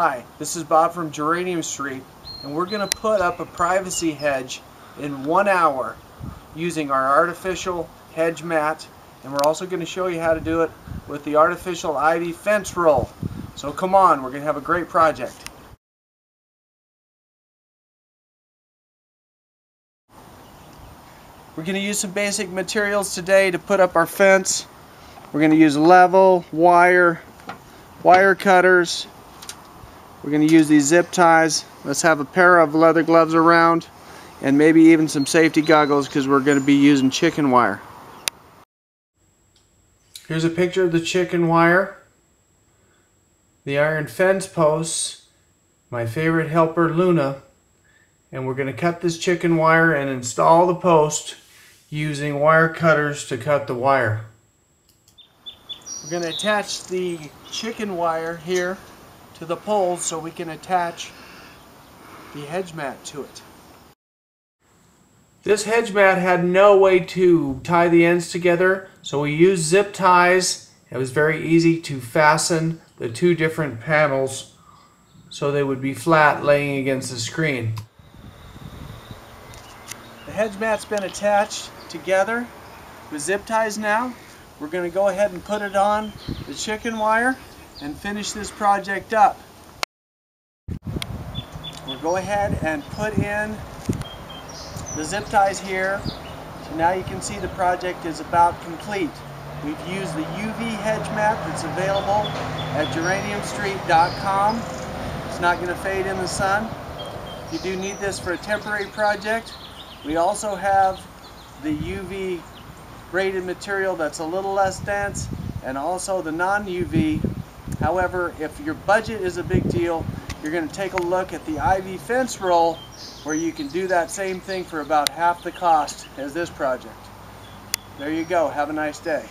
Hi, this is Bob from Geranium Street and we're going to put up a privacy hedge in one hour using our artificial hedge mat and we're also going to show you how to do it with the artificial ivy fence roll. So come on, we're going to have a great project. We're going to use some basic materials today to put up our fence. We're going to use level, wire, wire cutters. We're going to use these zip ties. Let's have a pair of leather gloves around and maybe even some safety goggles because we're going to be using chicken wire. Here's a picture of the chicken wire, the iron fence posts, my favorite helper Luna, and we're going to cut this chicken wire and install the post using wire cutters to cut the wire. We're going to attach the chicken wire here to the poles so we can attach the hedge mat to it. This hedge mat had no way to tie the ends together so we used zip ties. It was very easy to fasten the two different panels so they would be flat laying against the screen. The hedge mat's been attached together with zip ties now. We're going to go ahead and put it on the chicken wire and finish this project up. We'll go ahead and put in the zip ties here. So now you can see the project is about complete. We've used the UV hedge mat that's available at geraniumstreet.com. It's not going to fade in the sun. If you do need this for a temporary project, we also have the UV braided material that's a little less dense and also the non-UV. However, if your budget is a big deal, you're going to take a look at the Ivy fence roll where you can do that same thing for about half the cost as this project. There you go. Have a nice day.